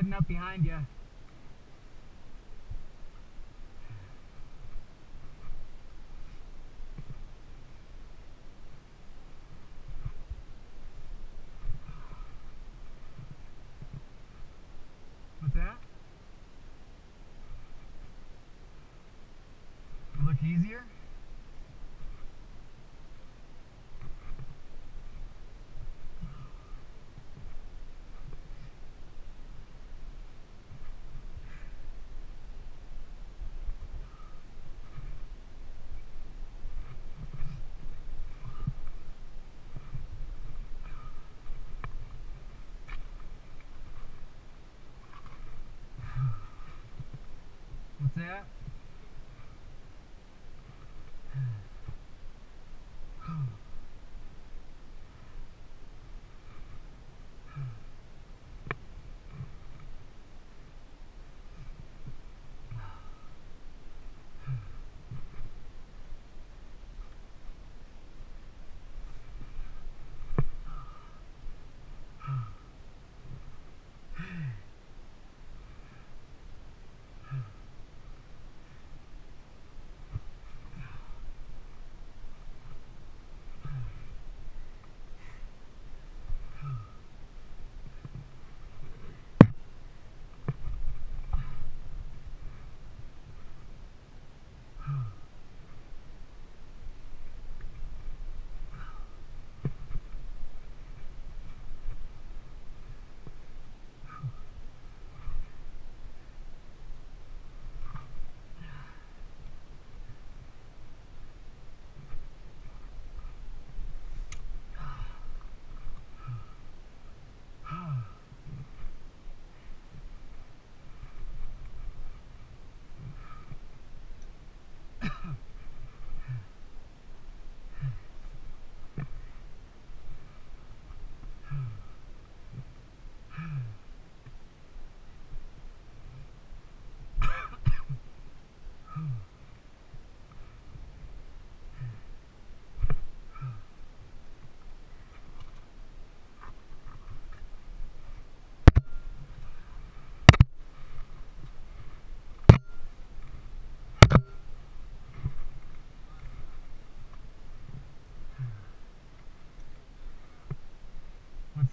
heading up behind you. What's that? Look easier? What's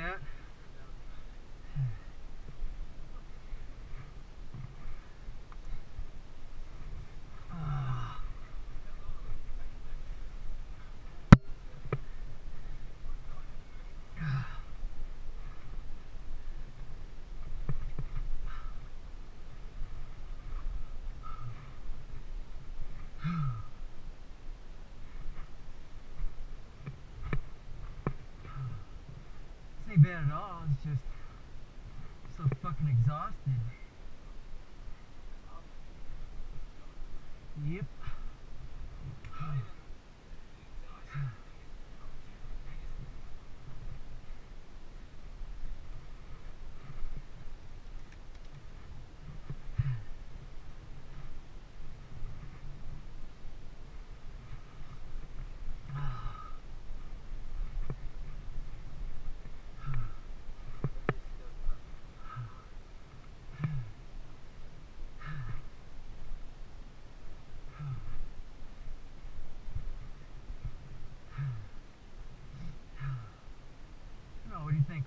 that? Ah. Bad at all. It's just so fucking exhausted. Yep.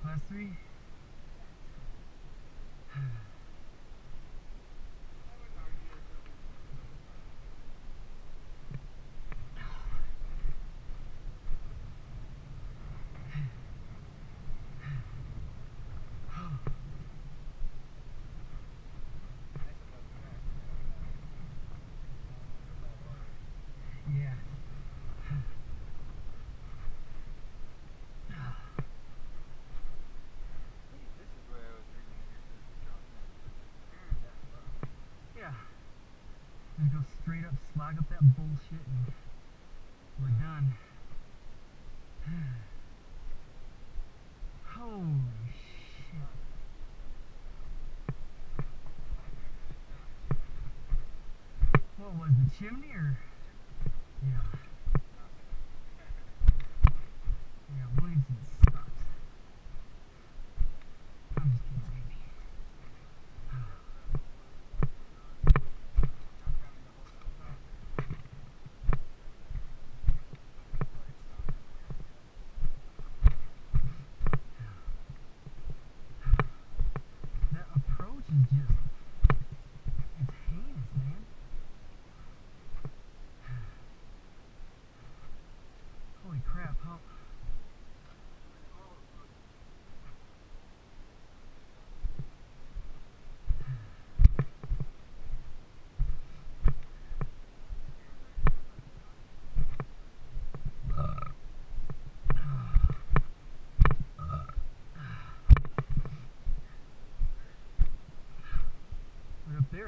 plus 3. Just go straight up, slog up that bullshit, and we're done. Holy shit. What was the chimney or? Yeah.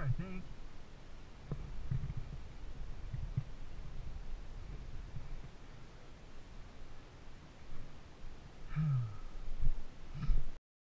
I think.